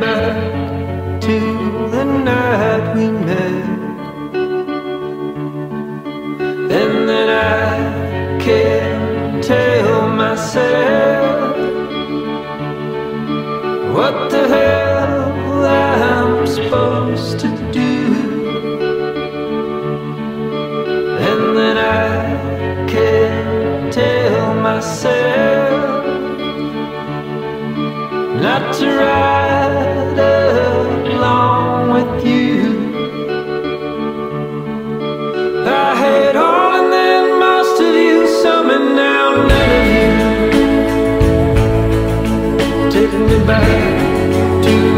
back to the night we met. And then I can't tell myself what the hell I'm supposed to do. And then I can't tell myself not to ride. take me back to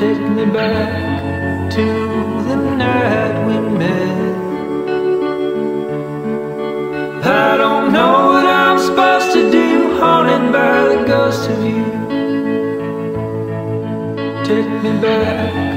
take me back to the night we met. I don't know what I'm supposed to do, haunted by the ghost of you. Take me back.